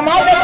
Ramada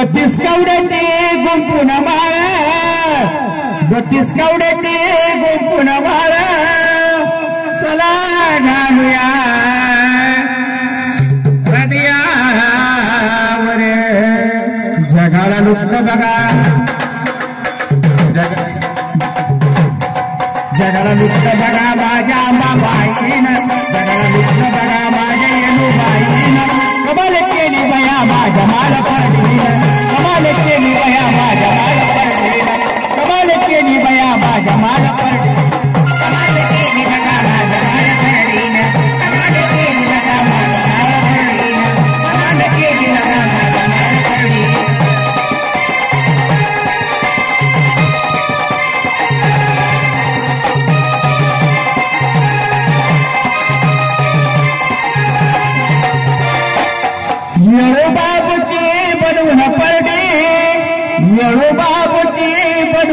बत्तीस कवड्याची गुंपून माळ बत्तीस कवड्याची गुंपून माळ चला घालूया जगाला लुटत बघा जग जगाला लुटत बघा माझ्या बाबाईन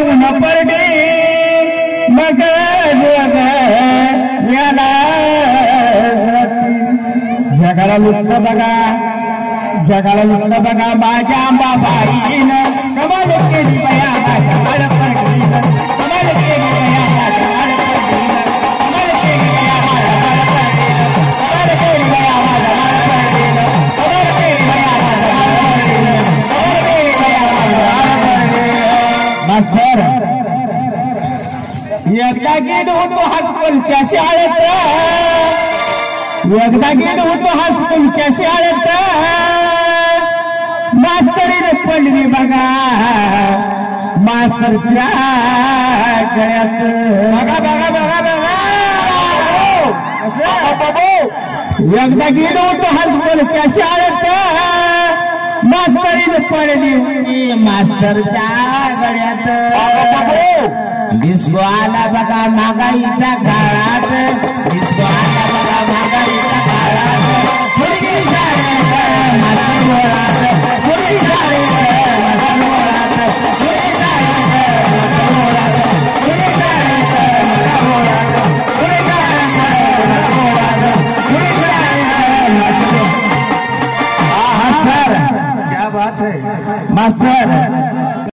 बनवून पडे मग जग याला जगाला लुटत बघा जगाला लुटत बघा माझ्या आंबाबाईन कमाल केली मास्तर एकदा गेलो होतो हायस्कूलच्या शाळेत एकदा गेलो होतो हायस्कूलच्या शाळेत मास्तरीने पडली बघा मास्तरच्या गळ्यात बघा बघा बघा बघा एकदा गेलो होतो हायस्कूलच्या शाळेत मास्तरीने पडली होती गळ्यात. दिसगो आला बघा महागाईच्या काळात. दिसगो आला राष्ट्र है